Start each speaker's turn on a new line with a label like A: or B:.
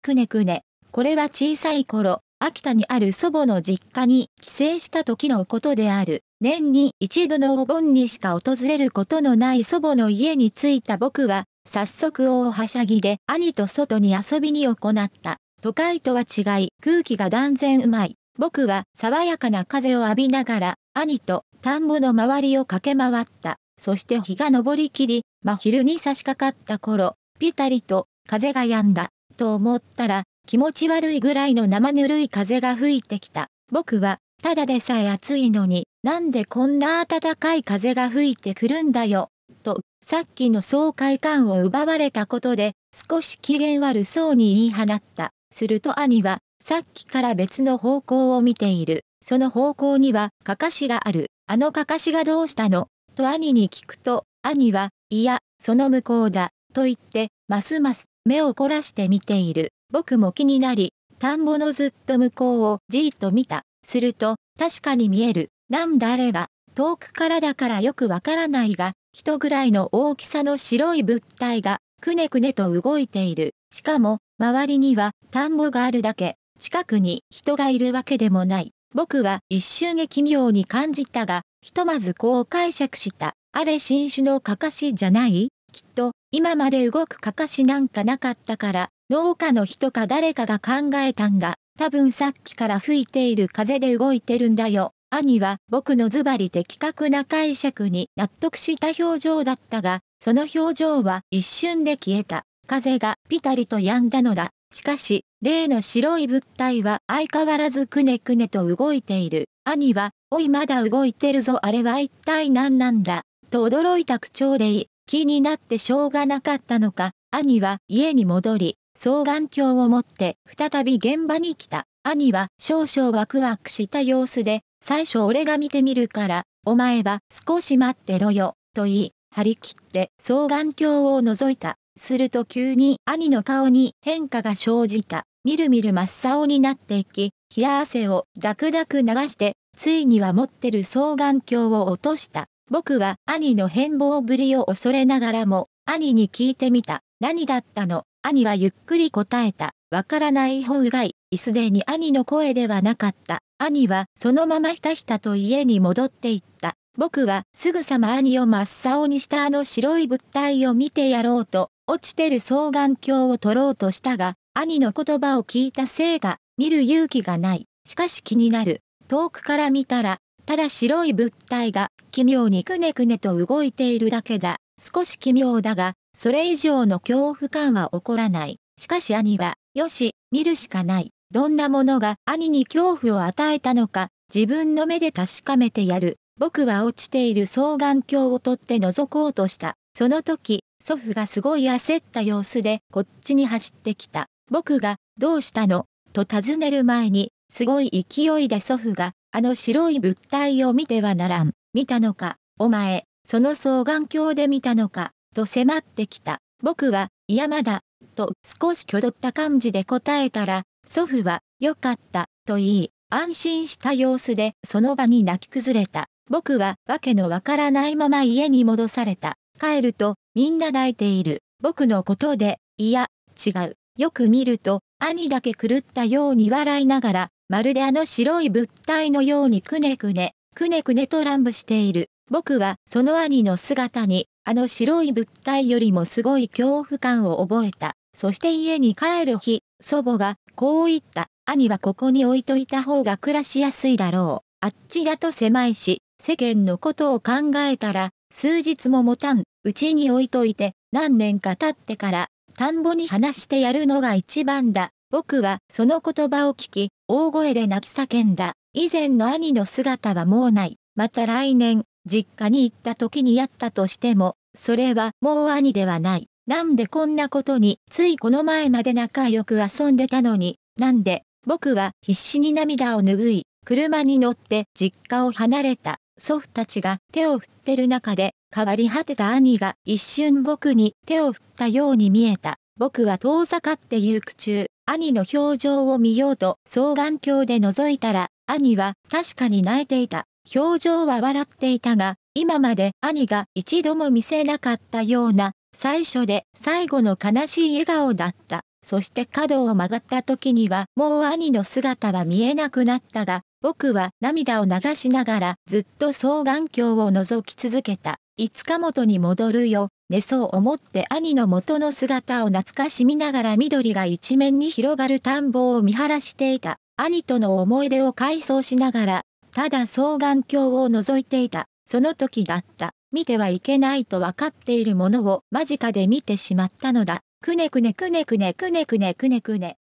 A: くねくね。これは小さい頃、秋田にある祖母の実家に帰省した時のことである。年に一度のお盆にしか訪れることのない祖母の家に着いた僕は、早速大はしゃぎで兄と外に遊びに行った。都会とは違い空気が断然うまい。僕は爽やかな風を浴びながら、兄と田んぼの周りを駆け回った。そして日が昇りきり、真昼に差し掛かった頃、ピタリと風が止んだ、と思ったら、気持ち悪いぐらいの生ぬるい風が吹いてきた。僕は、ただでさえ暑いのに、なんでこんな暖かい風が吹いてくるんだよ、と、さっきの爽快感を奪われたことで、少し機嫌悪そうに言い放った。すると兄は、さっきから別の方向を見ている。その方向には、かかしがある。あのかかしがどうしたの？と兄に聞くと、兄は、いや、その向こうだ、と言って、ますます目を凝らして見ている。僕も気になり、田んぼのずっと向こうをじーっと見た。すると、確かに見える。なんだあれは、遠くからだからよくわからないが、人ぐらいの大きさの白い物体が、くねくねと動いている。しかも、周りには田んぼがあるだけ、近くに人がいるわけでもない。僕は一瞬奇妙に感じたが、ひとまずこう解釈した。あれ新種のかかしじゃない？きっと、今まで動くかかしなんかなかったから、農家の人か誰かが考えたんだ。多分さっきから吹いている風で動いてるんだよ。兄は僕のズバリ的確な解釈に納得した表情だったが、その表情は一瞬で消えた。風がピタリと止んだのだ。しかし、例の白い物体は相変わらずくねくねと動いている。兄は、おいまだ動いてるぞあれは一体何なんだ。と驚いた口調でい気になってしょうがなかったのか、兄は家に戻り、双眼鏡を持って再び現場に来た。兄は少々ワクワクした様子で、最初俺が見てみるから、お前は少し待ってろよ、と言い、張り切って双眼鏡を覗いた。すると急に兄の顔に変化が生じた。みるみる真っ青になっていき、冷や汗をダクダク流して、ついには持ってる双眼鏡を落とした。僕は兄の変貌ぶりを恐れながらも、兄に聞いてみた。何だったの？兄はゆっくり答えた。わからない方がいい。すでに兄の声ではなかった。兄はそのままひたひたと家に戻っていった。僕はすぐさま兄を真っ青にしたあの白い物体を見てやろうと、落ちてる双眼鏡を取ろうとしたが、兄の言葉を聞いたせいが、見る勇気がない。しかし気になる。遠くから見たら、ただ白い物体が奇妙にくねくねと動いているだけだ。少し奇妙だが、それ以上の恐怖感は起こらない。しかし兄は、よし、見るしかない。どんなものが兄に恐怖を与えたのか、自分の目で確かめてやる。僕は落ちている双眼鏡を取って覗こうとした。その時、祖父がすごい焦った様子でこっちに走ってきた。僕が、どうしたの？と尋ねる前に、すごい勢いで祖父が、あの白い物体を見てはならん。見たのか、お前、その双眼鏡で見たのか、と迫ってきた。僕は、いやまだ、と少し挙動った感じで答えたら、祖父は、よかった、と言い、安心した様子でその場に泣き崩れた。僕はわけのわからないまま家に戻された。帰ると、みんな泣いている。僕のことで、いや、違う。よく見ると、兄だけ狂ったように笑いながら、まるであの白い物体のようにくねくね、くねくねと乱舞している。僕はその兄の姿に、あの白い物体よりもすごい恐怖感を覚えた。そして家に帰る日、祖母がこう言った。兄はここに置いといた方が暮らしやすいだろう。あっちだと狭いし、世間のことを考えたら、数日も持たん、うちに置いといて、何年か経ってから、田んぼに話してやるのが一番だ。僕はその言葉を聞き、大声で泣き叫んだ。以前の兄の姿はもうない。また来年、実家に行った時にやったとしても、それはもう兄ではない。なんでこんなことに、ついこの前まで仲良く遊んでたのに、なんで、僕は必死に涙を拭い、車に乗って実家を離れた。祖父たちが手を振ってる中で、変わり果てた兄が一瞬僕に手を振ったように見えた。僕は遠ざかって行く中、兄の表情を見ようと双眼鏡で覗いたら、兄は確かに泣いていた。表情は笑っていたが、今まで兄が一度も見せなかったような、最初で最後の悲しい笑顔だった。そして角を曲がった時にはもう兄の姿は見えなくなったが、僕は涙を流しながらずっと双眼鏡を覗き続けた。いつか元に戻るよ、寝そう思って兄の元の姿を懐かしみながら緑が一面に広がる田んぼを見晴らしていた。兄との思い出を回想しながら、ただ双眼鏡を覗いていた。その時だった。見てはいけないと分かっているものを間近で見てしまったのだ。くねくねくねくねくねくねくねくね。